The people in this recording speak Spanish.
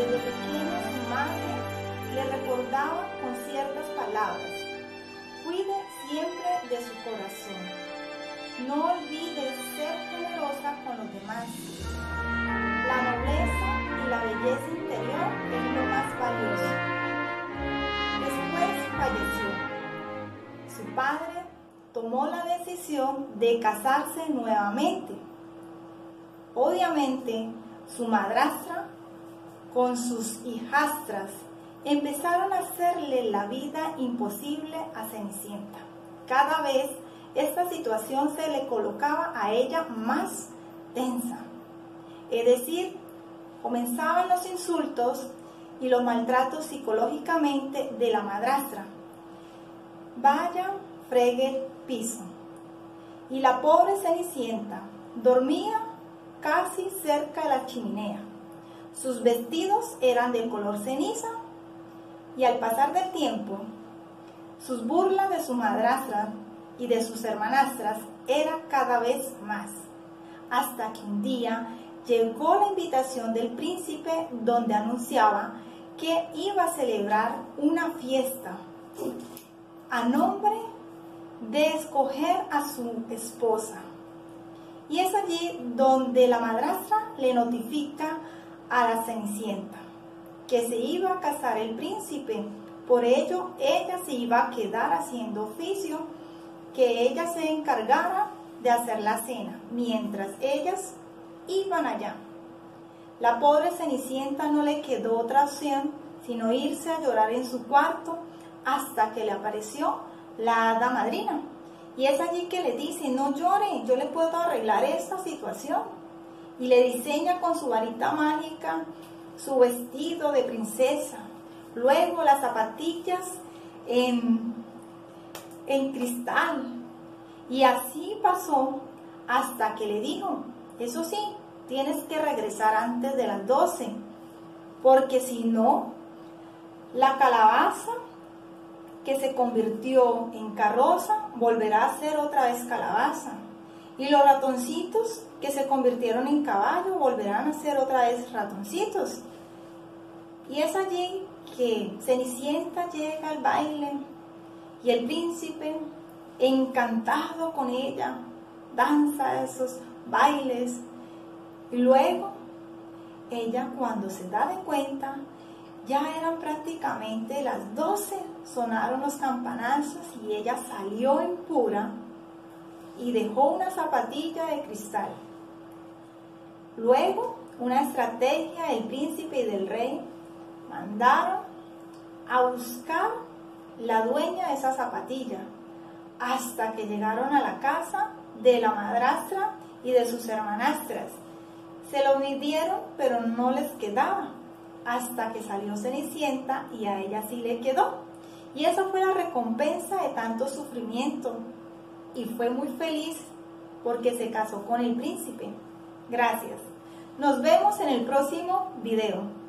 desde pequeño su madre le recordaba con ciertas palabras, cuide siempre de su corazón, no olvide ser generosa con los demás. La nobleza y la belleza interior es lo más valioso. Después falleció. Su padre tomó la decisión de casarse nuevamente. Obviamente, su madrastra con sus hijastras empezaron a hacerle la vida imposible a Cenicienta. Cada vez esta situación se le colocaba a ella más tensa. Es decir, comenzaban los insultos y los maltratos psicológicamente de la madrastra. Vaya, fregue piso. Y la pobre Cenicienta dormía casi cerca de la chimenea. Sus vestidos eran de color ceniza y al pasar del tiempo, sus burlas de su madrastra y de sus hermanastras era cada vez más, hasta que un día llegó la invitación del príncipe donde anunciaba que iba a celebrar una fiesta a nombre de escoger a su esposa. Y es allí donde la madrastra le notifica a la Cenicienta que se iba a casar el príncipe. Por ello, ella se iba a quedar haciendo oficio, que ella se encargara de hacer la cena, mientras ellas iban allá. La pobre Cenicienta no le quedó otra opción sino irse a llorar en su cuarto hasta que le apareció la hada madrina. Y es allí que le dice, no llore, yo le puedo arreglar esta situación. Y le diseña con su varita mágica su vestido de princesa, luego las zapatillas en, en cristal. Y así pasó hasta que le dijo, eso sí, tienes que regresar antes de las 12, porque si no, la calabaza que se convirtió en carroza volverá a ser otra vez calabaza. Y los ratoncitos que se convirtieron en caballo volverán a ser otra vez ratoncitos. Y es allí que Cenicienta llega al baile y el príncipe, encantado con ella, danza esos bailes. Y luego, ella cuando se da de cuenta, ya eran prácticamente las 12, sonaron los campanazos y ella salió en pura y dejó una zapatilla de cristal. Luego, una estrategia del príncipe y del rey mandaron a buscar la dueña de esa zapatilla hasta que llegaron a la casa de la madrastra y de sus hermanastras. Se lo midieron, pero no les quedaba hasta que salió Cenicienta y a ella sí le quedó. Y esa fue la recompensa de tanto sufrimiento. Y fue muy feliz porque se casó con el príncipe. Gracias. Nos vemos en el próximo video.